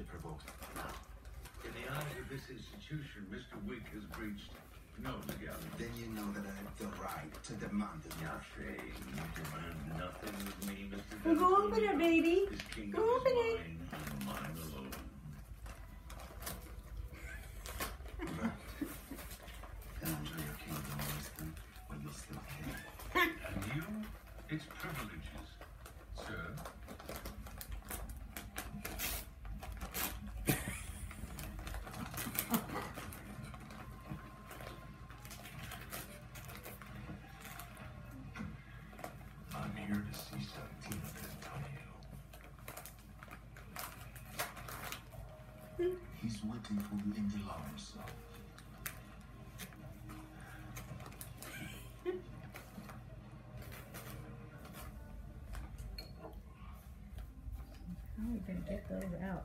she provoked. In the eyes of this institution, Mr. Wick has breached no legality. Then you know that I have the right to demand it. Nothing. You demand nothing of me, Mr. Well, go open it, baby. Go open it. mine alone. Right. Enjoy your kingdom, Winston, while you still can. And you, its privileges, to see Santino D'Antonio. He's waiting for you in the lounge. How are we gonna get those out?